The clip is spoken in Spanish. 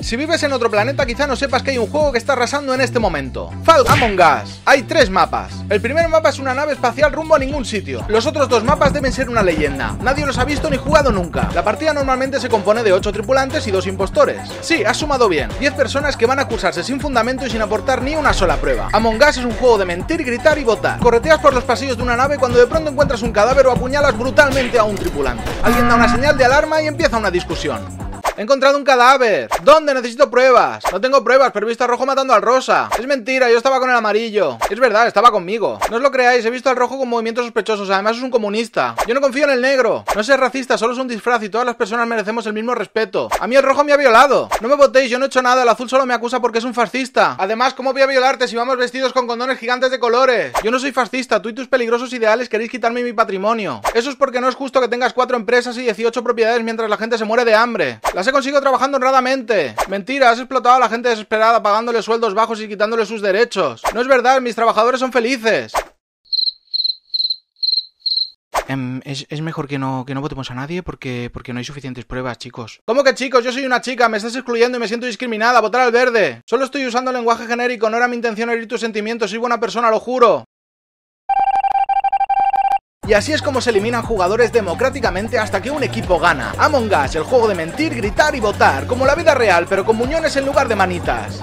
Si vives en otro planeta quizá no sepas que hay un juego que está arrasando en este momento. Falcon Among Us. Hay tres mapas. El primer mapa es una nave espacial rumbo a ningún sitio. Los otros dos mapas deben ser una leyenda. Nadie los ha visto ni jugado nunca. La partida normalmente se compone de 8 tripulantes y dos impostores. Sí, has sumado bien. 10 personas que van a acusarse sin fundamento y sin aportar ni una sola prueba. Among Us es un juego de mentir, gritar y votar. Correteas por los pasillos de una nave cuando de pronto encuentras un cadáver o apuñalas brutalmente a un tripulante. Alguien da una señal de alarma y empieza una discusión. He encontrado un cadáver. ¿Dónde? Necesito pruebas. No tengo pruebas, pero he visto al rojo matando al rosa. Es mentira, yo estaba con el amarillo. Es verdad, estaba conmigo. No os lo creáis, he visto al rojo con movimientos sospechosos. Además es un comunista. Yo no confío en el negro. No es racista, solo es un disfraz y todas las personas merecemos el mismo respeto. A mí el rojo me ha violado. No me votéis, yo no he hecho nada. El azul solo me acusa porque es un fascista. Además, ¿cómo voy a violarte si vamos vestidos con condones gigantes de colores? Yo no soy fascista. Tú y tus peligrosos ideales queréis quitarme mi patrimonio. Eso es porque no es justo que tengas cuatro empresas y 18 propiedades mientras la gente se muere de hambre. Conseguido trabajando honradamente. Mentira, has explotado a la gente desesperada pagándole sueldos bajos y quitándole sus derechos. No es verdad, mis trabajadores son felices. Em, es, mejor que no, que no votemos a nadie porque, porque no hay suficientes pruebas, chicos. ¿Cómo que chicos? Yo soy una chica, me estás excluyendo y me siento discriminada. Votar al verde. Solo estoy usando lenguaje genérico, no era mi intención herir tus sentimientos. Soy buena persona, lo juro. Y así es como se eliminan jugadores democráticamente hasta que un equipo gana. Among Us, el juego de mentir, gritar y votar, como la vida real, pero con muñones en lugar de manitas.